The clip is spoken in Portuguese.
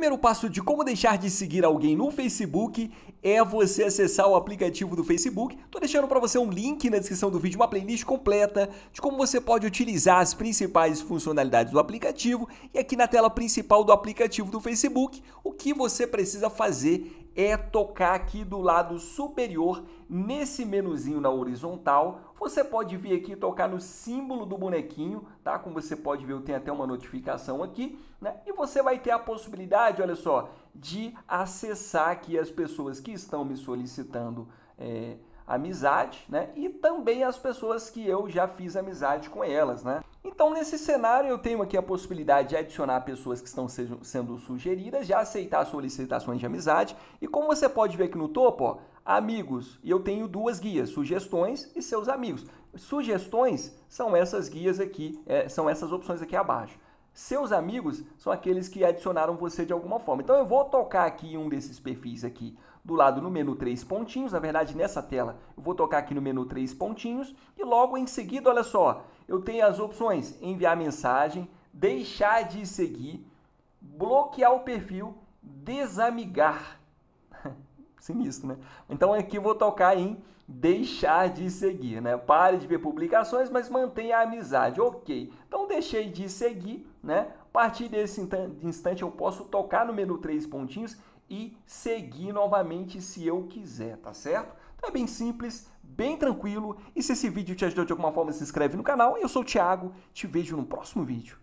primeiro passo de como deixar de seguir alguém no Facebook é você acessar o aplicativo do Facebook. Tô deixando para você um link na descrição do vídeo, uma playlist completa de como você pode utilizar as principais funcionalidades do aplicativo e aqui na tela principal do aplicativo do Facebook, o que você precisa fazer é tocar aqui do lado superior, nesse menuzinho na horizontal. Você pode vir aqui tocar no símbolo do bonequinho, tá? Como você pode ver, eu tenho até uma notificação aqui, né? E você vai ter a possibilidade, olha só, de acessar aqui as pessoas que estão me solicitando é, amizade, né? E também as pessoas que eu já fiz amizade com elas, né? Então, nesse cenário, eu tenho aqui a possibilidade de adicionar pessoas que estão sendo sugeridas, já aceitar solicitações de amizade. E como você pode ver aqui no topo, ó, amigos, e eu tenho duas guias, sugestões e seus amigos. Sugestões são essas guias aqui, é, são essas opções aqui abaixo. Seus amigos são aqueles que adicionaram você de alguma forma. Então eu vou tocar aqui em um desses perfis aqui do lado no menu três pontinhos, na verdade nessa tela eu vou tocar aqui no menu três pontinhos e logo em seguida, olha só, eu tenho as opções enviar mensagem, deixar de seguir, bloquear o perfil, desamigar. Sinistro, né? Então aqui eu vou tocar em deixar de seguir, né? Pare de ver publicações, mas mantenha a amizade. Ok. Então deixei de seguir, né? A partir desse instante eu posso tocar no menu três pontinhos e seguir novamente se eu quiser, tá certo? Então é bem simples, bem tranquilo. E se esse vídeo te ajudou de alguma forma, se inscreve no canal. Eu sou o Thiago, te vejo no próximo vídeo.